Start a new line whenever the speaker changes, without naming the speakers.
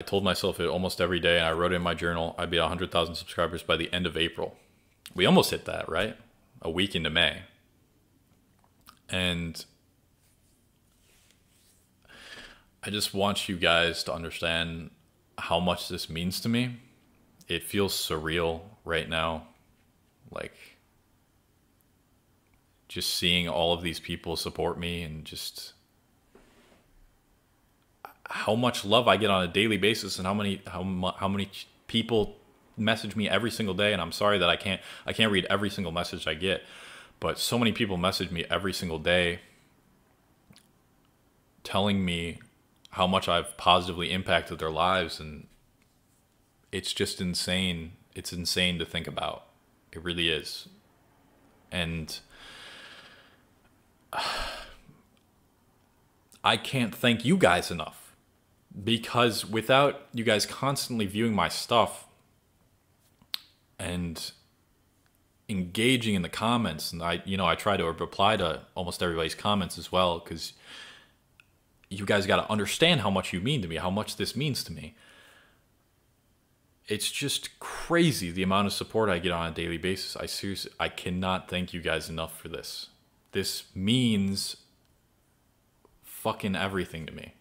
I told myself it almost every day, and I wrote in my journal. I'd be 100,000 subscribers by the end of April. We almost hit that, right? A week into May. And I just want you guys to understand how much this means to me. It feels surreal right now. Like, just seeing all of these people support me and just how much love I get on a daily basis and how many how how many people message me every single day and I'm sorry that I can't I can't read every single message I get but so many people message me every single day telling me how much I've positively impacted their lives and it's just insane. It's insane to think about. It really is. And I can't thank you guys enough because without you guys constantly viewing my stuff and engaging in the comments and I you know I try to reply to almost everybody's comments as well cuz you guys got to understand how much you mean to me, how much this means to me. It's just crazy the amount of support I get on a daily basis. I seriously I cannot thank you guys enough for this. This means fucking everything to me.